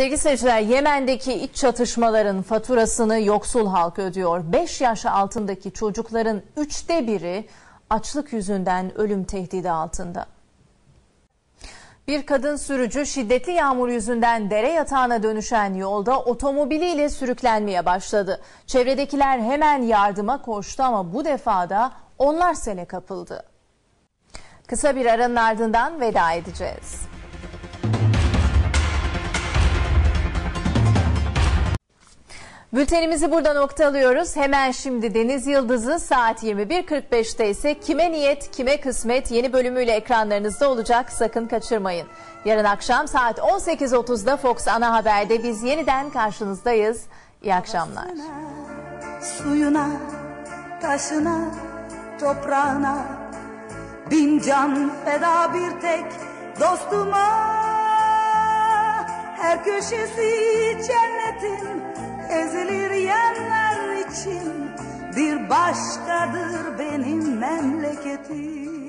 Sevgili seyirciler, Yemen'deki iç çatışmaların faturasını yoksul halk ödüyor. 5 yaş altındaki çocukların üçte biri açlık yüzünden ölüm tehdidi altında. Bir kadın sürücü şiddetli yağmur yüzünden dere yatağına dönüşen yolda otomobiliyle sürüklenmeye başladı. Çevredekiler hemen yardıma koştu ama bu defa da onlar sele kapıldı. Kısa bir aranın ardından veda edeceğiz. Bültenimizi burada noktalıyoruz. Hemen şimdi Deniz Yıldızı saat 21.45'te ise Kime Niyet Kime Kısmet yeni bölümüyle ekranlarınızda olacak. Sakın kaçırmayın. Yarın akşam saat 18.30'da Fox Ana Haber'de biz yeniden karşınızdayız. İyi akşamlar. Suyuna, taşına, toprağına Bin can feda bir tek dostuma Her köşesi cennetin ezilir yerler için Bir başkadır benim memleketim